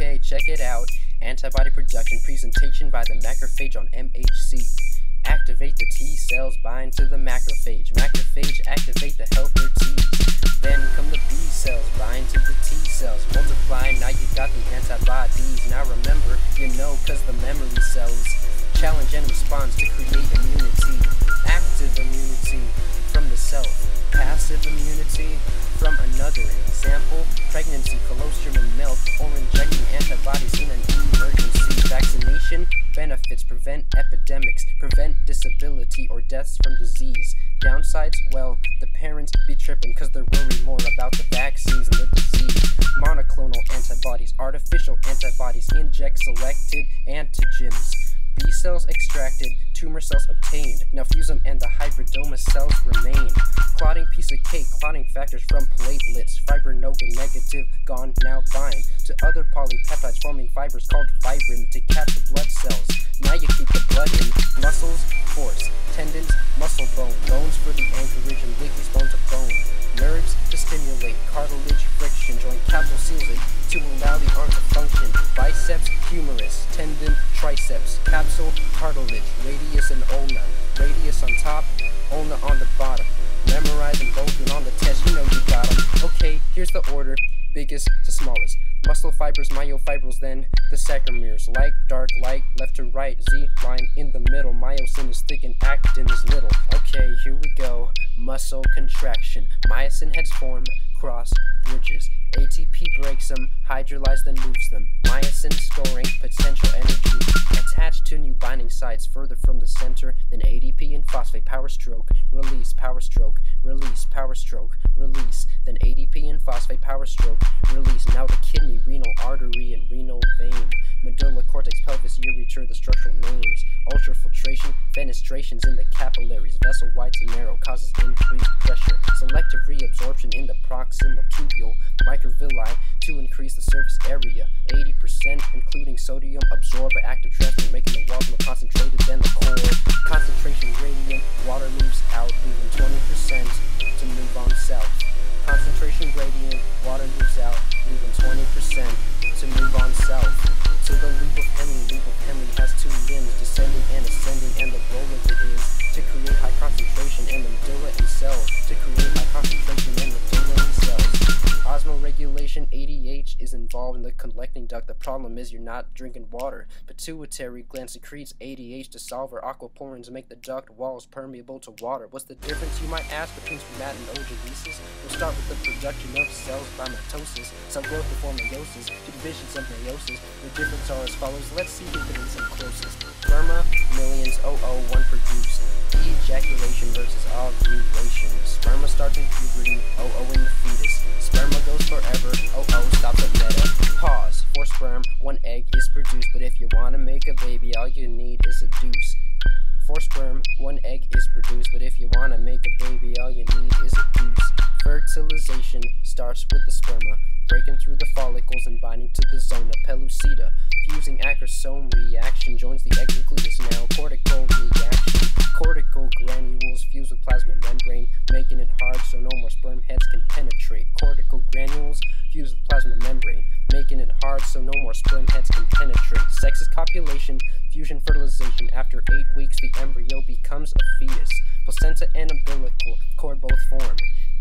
Okay, check it out. Antibody production presentation by the macrophage on MHC. Activate the T cells, bind to the macrophage. Macrophage activate the helper Ts. Then come the B cells, bind to the T cells. Multiply, now you got the antibodies. Now remember, you know, cause the memory cells challenge and response to create immunity. Active immunity from the self. Passive immunity from another example. Pregnancy, colostrum, and milk, or injecting antibodies in an emergency. Vaccination benefits prevent epidemics, prevent disability or deaths from disease. Downsides, well, the parents be tripping because they're worried more about the vaccines and the disease. Monoclonal antibodies, artificial antibodies, inject selected antigens. Cells extracted, tumor cells obtained. Them and the hybridoma cells remain. Clotting piece of cake, clotting factors from platelets. Fibrinogen negative, gone, now bind to other polypeptides forming fibers called fibrin to catch the blood cells. Now you keep the blood in. Muscles, force. Tendons, muscle bone. Bones for the anchorage and Liggy's bone to bone. Nerves to stimulate cartilage friction. Joint capsule seals to allow the arm to function. Tendon, triceps. Capsule, cartilage. Radius and ulna. Radius on top, ulna on the bottom. Memorizing both and on the test, you know you got them. Okay, here's the order biggest to smallest. Muscle fibers, myofibrils, then the sarcomeres. Light, dark, light, left to right, Z line in the middle. Myosin is thick and actin is little. Okay, here we go. Muscle contraction. Myosin heads form, cross bridges. ATP breaks them, hydrolyze then moves them. Myosin storing potential energy. Attached to new binding sites further from the center, then ADP and phosphate power stroke, release, power stroke, release, power stroke, release, then ADP and phosphate power stroke, release. Now the kidney, renal artery, and renal vein. Medulla, cortex, pelvis, ureter, the structural names. Ultrafiltration, fenestrations in the capillaries. Vessel wide to narrow causes increased pressure. Selective reabsorption in the proximal tubule. Microvilli to increase the surface area. 80% including sodium absorbed by active transport, making the walls more concentrated than the core. Concentration gradient, water moves out, leaving 20% the collecting duct. The problem is you're not drinking water. Pituitary gland secretes ADH to dissolver. Aquaporins make the duct walls permeable to water. What's the difference, you might ask, between spermatogenesis? We'll start with the production of cells by mitosis, cell growth before meiosis, two divisions of meiosis. The difference are as follows. Let's see who gets them closest. Sperma, millions, 001 produced. Ejaculation versus ovulation. Sperma starts in puberty, 00 in the sperm, one egg is produced, but if you want to make a baby, all you need is a deuce. For sperm, one egg is produced, but if you want to make a baby, all you need is a deuce. Fertilization starts with the sperma, breaking through the follicles and binding to the zona pellucida. Fusing acrosome reaction joins the egg nucleus now. Cortical reaction. Cortical granules fuse with plasma membrane, making it hard so no more sperm heads can penetrate. So no more sperm heads can penetrate. Sex is copulation, fusion fertilization. After eight weeks, the embryo becomes a fetus. Placenta and umbilical cord both form.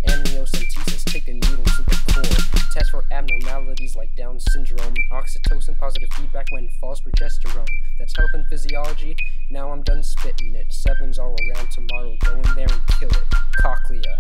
Amniocentesis, take a needle to the core. Test for abnormalities like Down syndrome. Oxytocin, positive feedback when false progesterone. That's health and physiology. Now I'm done spitting it. Sevens all around tomorrow. Go in there and kill it. Cochlea.